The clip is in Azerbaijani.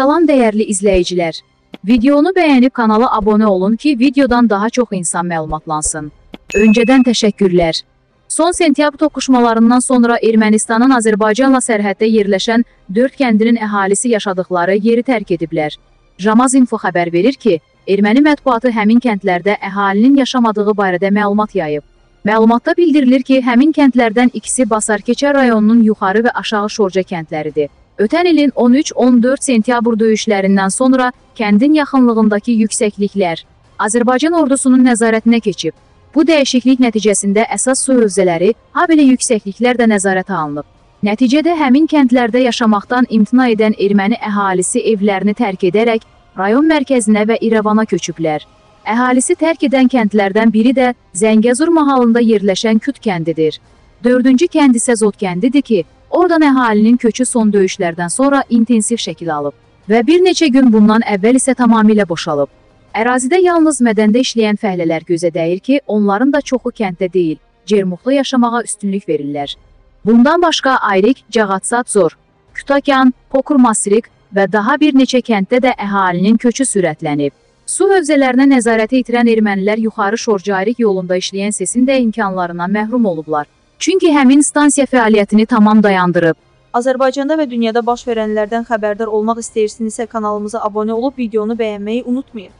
Salam dəyərli izləyicilər. Videonu bəyənib kanala abunə olun ki, videodan daha çox insan məlumatlansın. Öncədən təşəkkürlər. Son sentyabr toqquşmalarından sonra Ermənistanın Azərbaycanla sərhəddə yerləşən 4 kəndinin əhalisi yaşadıkları yeri tərk ediblər. Jamaz Info xəbər verir ki, erməni mətbuatı həmin kəndlərdə əhalinin yaşamadığı barədə məlumat yayıb. Məlumatda bildirilir ki, həmin kəndlərdən ikisi Basarkeçə rayonunun yuxarı və aşağı Şorca kəndləridir. Ötən ilin 13-14 sentyabr döyüşlərindən sonra kəndin yaxınlığındakı yüksəkliklər Azərbaycan ordusunun nəzarətinə keçib. Bu dəyişiklik nəticəsində əsas su hövzələri, habelə yüksəkliklər də nəzarətə alınıb. Nəticədə həmin kəndlərdə yaşamaqdan imtina edən erməni əhalisi evlərini tərk edərək rayon mərkəzinə və İrəvana köçüblər. Əhalisi tərk edən kəndlərdən biri də Zəngəzur mahalında yerləşən Küt kəndidir. Dördüncü kənd isə Zot kəndidir ki, oradan əhalinin köçü son döyüşlərdən sonra intensiv şəkil alıb və bir neçə gün bundan əvvəl isə tamamilə boşalıb. Ərazidə yalnız mədəndə işləyən fəhlələr gözə dəyir ki, onların da çoxu kənddə deyil, Cermuxda yaşamağa üstünlük verirlər. Bundan başqa Ayrik, Cağatsat, Zor, Kütakyan, Pokur Masrik və daha bir neçə kənddə də əhalinin köçü sürətlənib. Su hövzələrinə nəzarəti itirən ermənilər yuxarı Şorcayrik yolunda işləyən sesin də imkanlarından məhrum olublar. Çünki həmin stansiya fəaliyyətini tamam dayandırıb. Azərbaycanda və dünyada baş verənlərdən xəbərdar olmaq istəyirsinizsə kanalımıza abunə olub videonu bəyənməyi unutmayın.